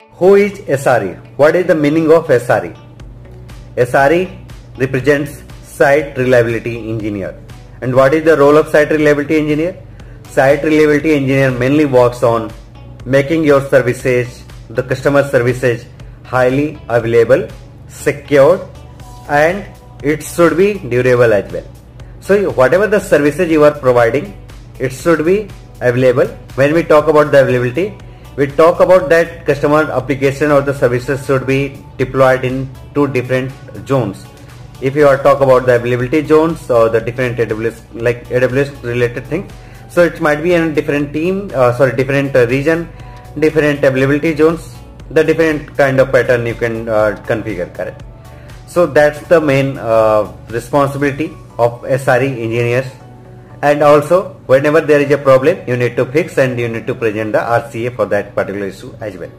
Who is SRE? What is the meaning of SRE? SRE represents Site Reliability Engineer. And what is the role of Site Reliability Engineer? Site Reliability Engineer mainly works on making your services, the customer services highly available, secured and it should be durable as well. So whatever the services you are providing, it should be available. When we talk about the availability, we talk about that customer application or the services should be deployed in two different zones. If you are talk about the availability zones or the different AWS like AWS related things, so it might be in different team, uh, sorry, different uh, region, different availability zones, the different kind of pattern you can uh, configure, correct? So that's the main uh, responsibility of SRE engineers and also whenever there is a problem you need to fix and you need to present the RCA for that particular issue as well.